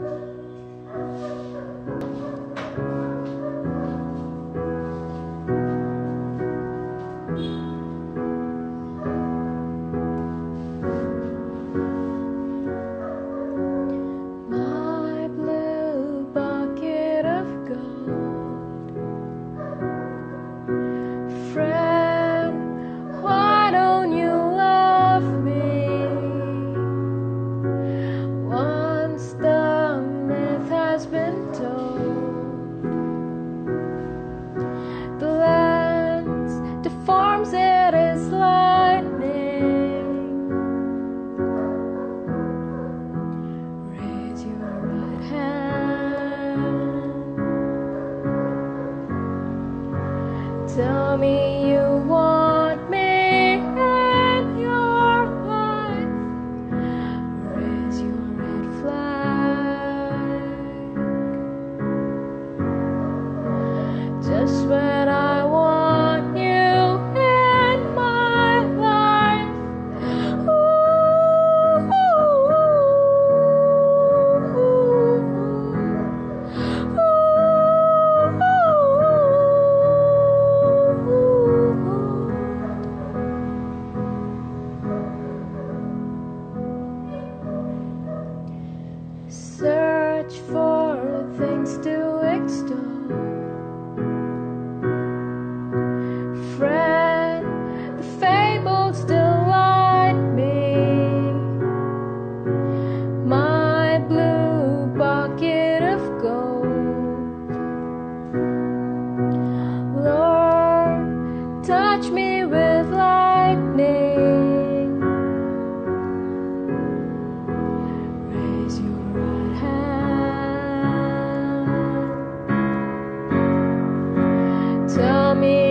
My Tell me you want. touch me with lightning. Raise your right hand. Tell me.